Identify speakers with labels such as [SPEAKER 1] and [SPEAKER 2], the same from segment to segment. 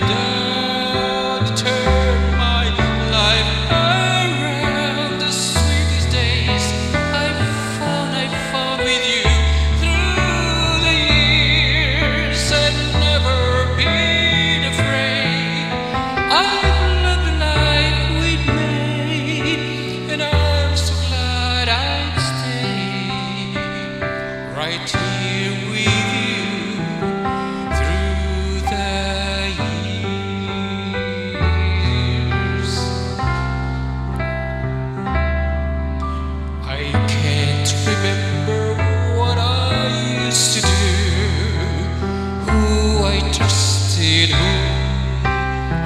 [SPEAKER 1] do.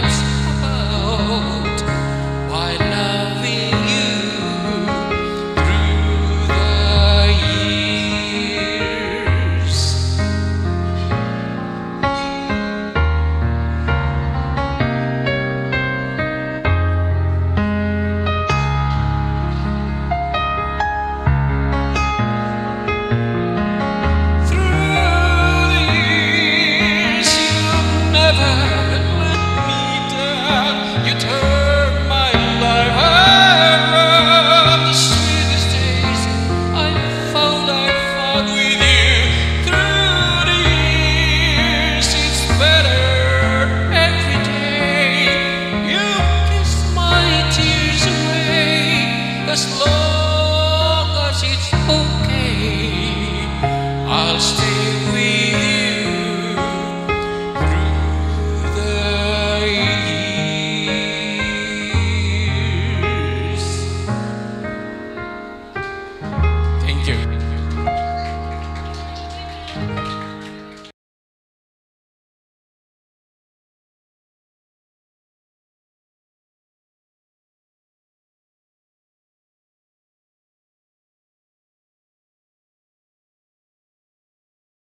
[SPEAKER 1] like slow